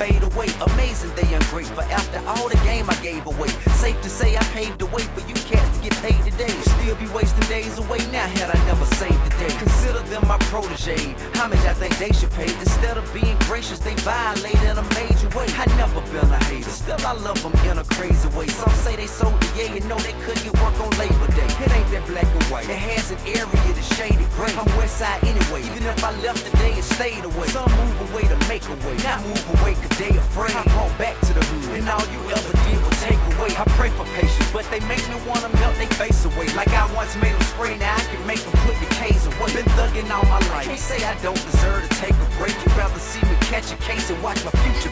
fade away. Amazing they ungrateful after all the game I gave away. Safe to say I paved the way for you cats to get paid today. Still be wasting days away now had I never saved the day. Consider them my protege. How much I think they should pay? Instead of being gracious, they violate in a major way. I never been a hater. Still I love them in a crazy way. Some say they sold the yeah, you know they couldn't get work on Labor Day. It ain't that black and white. It has an area that's shaded gray. I'm west side anyway. Even if I left today and stayed away. Some make a way. Move away cause they afraid. I brought back to the hood. And all you ever did was take away. I pray for patience, but they make me wanna melt their face away. Like I once made them spray, now I can make them put the K's away. Been thugging all my life. Can't say I don't deserve to take a break. You'd rather see me catch a case and watch my future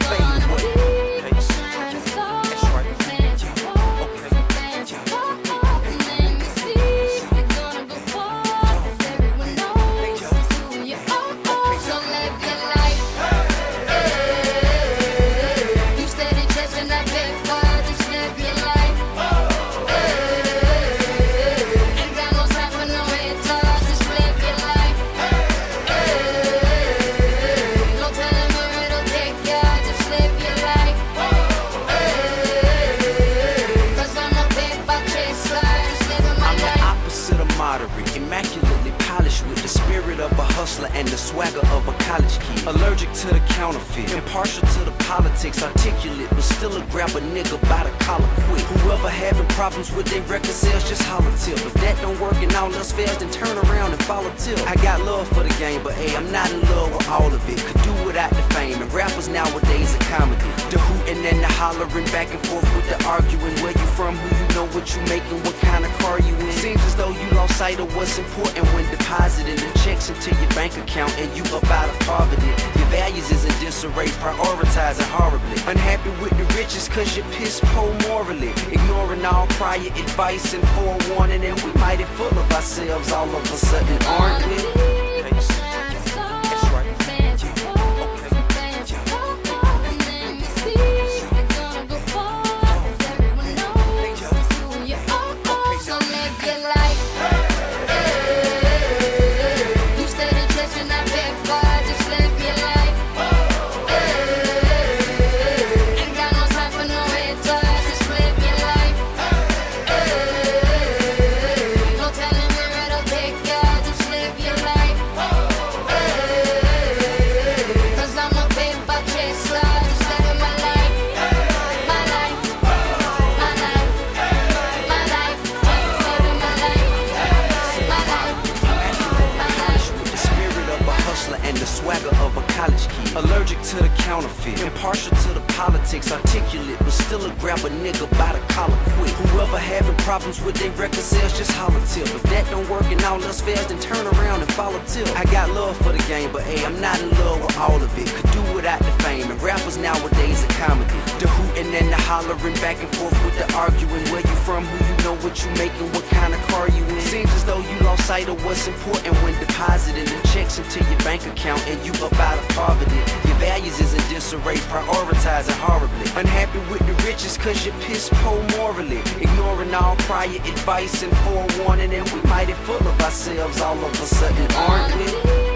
polished with the spirit of a hustler and the swagger of a college kid. Allergic to the counterfeit, impartial to the politics, articulate, but still a grab a nigga by the collar quick. Whoever having problems with their record sales, just holler till. If that don't work and all else fails, then turn around and follow till. I got love for the game, but hey, I'm not in love with all of it. Could do without the fame, and rappers nowadays hollering, back and forth with the arguing. Where you from, who you know, what you making, what kind of car you in. Seems as though you lost sight of what's important when depositing the checks into your bank account and you up out of poverty. Your values is in disarray, prioritizing horribly. Unhappy with the riches cause you piss poor morally. Ignoring all prior advice and forewarning, and we mighty full of ourselves all of a sudden, aren't we? Allergic to the counterfeit, impartial to the politics, articulate, but still a grab a nigga by the collar quick. Whoever having problems with their record sales, just holler till. If that don't work and all else fails, then turn around and follow till. I got love for the game, but hey, I'm not in love with all of it. Could do without the fame, and rappers nowadays are comedy. The hooting and the hollering, back and forth with the arguing. Where you from, who you know, what you making, what kind of car you in. Seems as though sight of what's important when depositing the checks into your bank account and you up out of poverty. Your values is in disarray, prioritizing horribly. Unhappy with the riches cause you piss poor morally. Ignoring all prior advice and forewarning, and we mighty full of ourselves all of a sudden, aren't we?